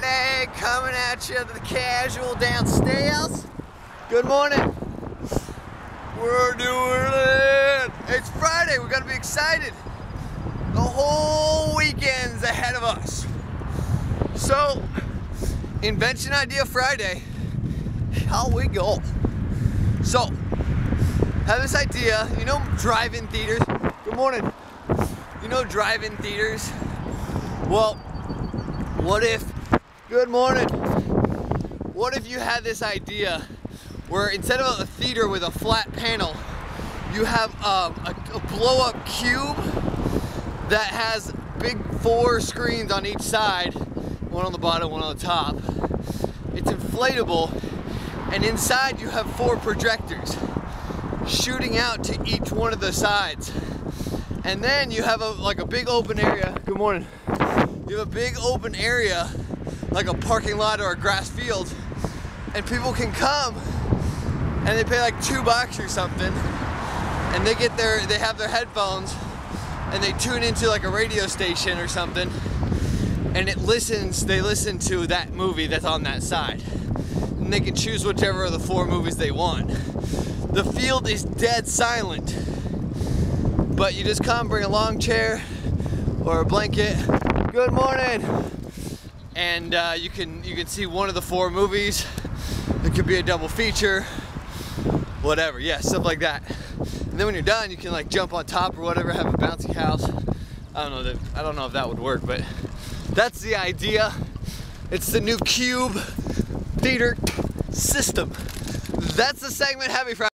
at you, the casual downstairs. Good morning. We're doing it. It's Friday. We're going to be excited. The whole weekend's ahead of us. So, Invention Idea Friday. How we go. So, have this idea. You know, drive-in theaters. Good morning. You know, drive-in theaters. Well, what if? Good morning. What if you had this idea where instead of a theater with a flat panel, you have um, a, a blow-up cube that has big four screens on each side, one on the bottom, one on the top. It's inflatable, and inside you have four projectors shooting out to each one of the sides. And then you have a like a big open area. Good morning. You have a big open area, like a parking lot or a grass field, and people can come and they pay like two bucks or something, and they get their they have their headphones and they tune into like a radio station or something, and it listens. They listen to that movie that's on that side, and they can choose whichever of the four movies they want. The field is dead silent, but you just come, bring a long chair or a blanket. Good morning, and uh, you can you can see one of the four movies. It could be a double feature, whatever. Yeah, stuff like that. And then when you're done, you can like jump on top or whatever, have a bouncy house. I don't know that I don't know if that would work, but that's the idea. It's the new cube theater system. That's the segment. Happy Friday.